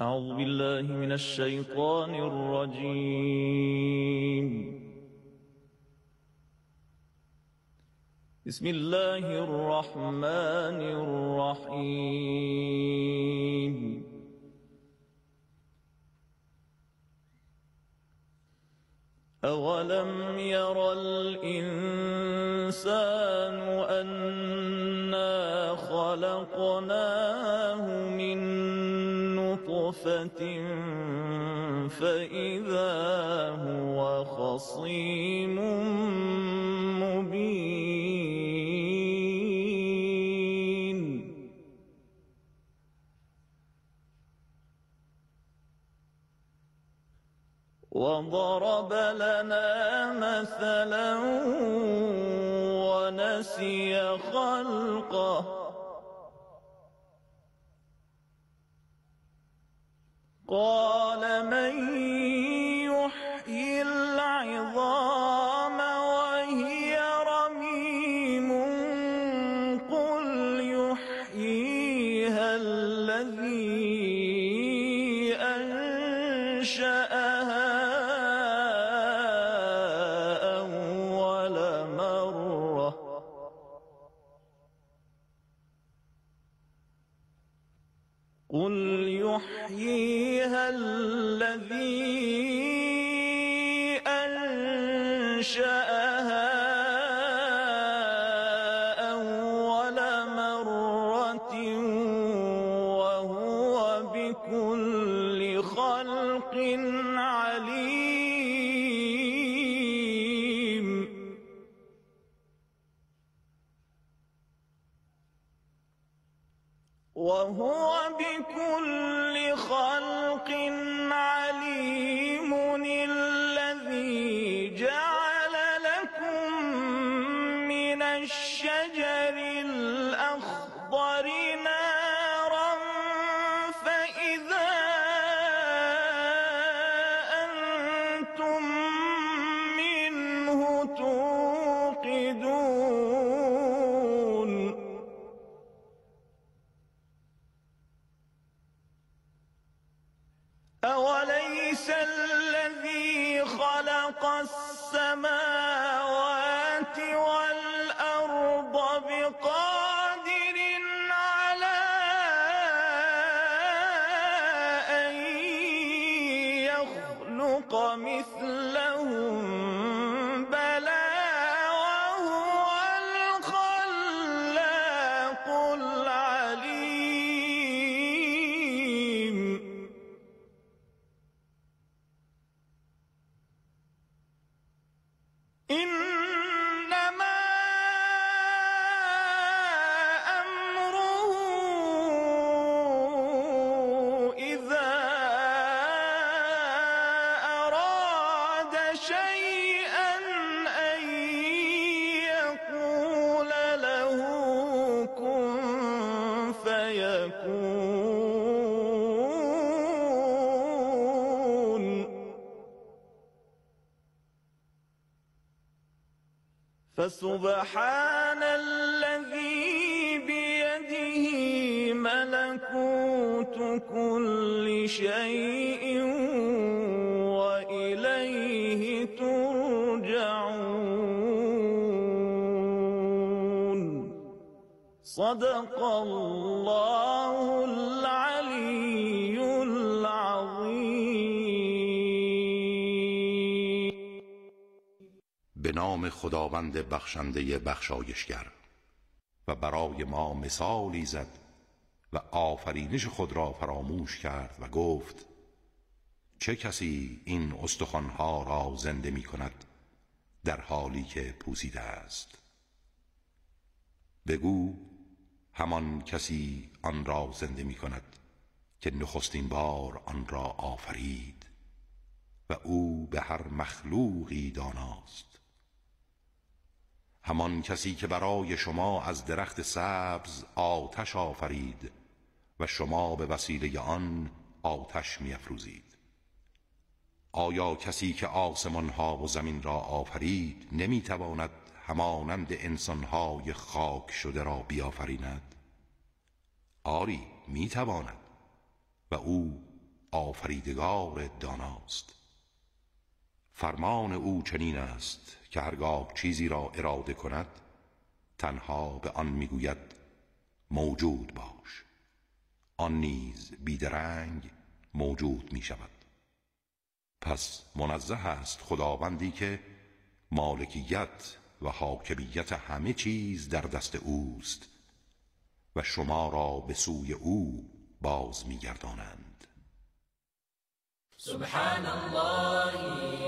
أعوذ بالله من الشيطان الرجيم. بسم الله الرحمن الرحيم. أولم ير الإنسان أنا خلقناه نطفة فإذا هو خصيم مبين. وضرب لنا مثلا ونسي خلقه. قال من يحيي العظام وهي رميم قل يحييها الذي أنشأها أول مرة. قل يحييها الذي أنشأها أول مرة وهو بكل خلق عليم. وهو بكل خلق عليم أوليس الذي خلق السماوات والأرض بقادر على أن يخلق مثلهم فيكون فسبحان الذي بيده ملكوت كل شيء وإليه ترجعون. صدق الله به نام خداوند بخشنده بخشایشگر و برای ما مثالی زد و آفرینش خود را فراموش کرد و گفت چه کسی این استخوانها را زنده می کند در حالی که پوسیده است؟ بگو همان کسی آن را زنده می کند که نخستین بار آن را آفرید و او به هر مخلوقی داناست. همان کسی که برای شما از درخت سبز آتش آفرید و شما به وسیله آن آتش میافروزید. آیا کسی که آسمان ها و زمین را آفرید نمی‌تواند همانند انسانهای خاک شده را بیافریند؟ آری می‌تواند و او آفریدگار داناست. فرمان او چنین است که هرگاه چیزی را اراده کند تنها به آن می‌گوید موجود باش. آن نیز بیدرنگ موجود می شود پس منزه است خداوندی که مالکیت و حاکمیت همه چیز در دست اوست و شما را به سوی او باز میگردانند. سبحان الله.